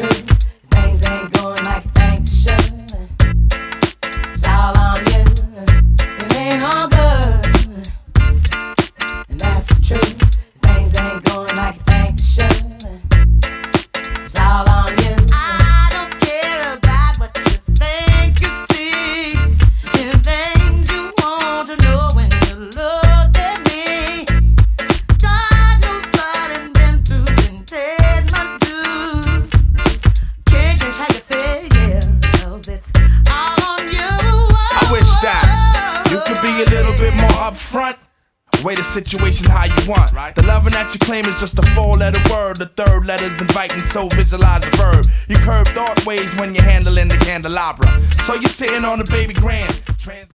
true. Up front. Way the situation how you want. Right. The loving that you claim is just a four letter word. The third letter's inviting, so visualize the verb. You curve thought ways when you're handling the candelabra. So you're sitting on a baby grand. Trans-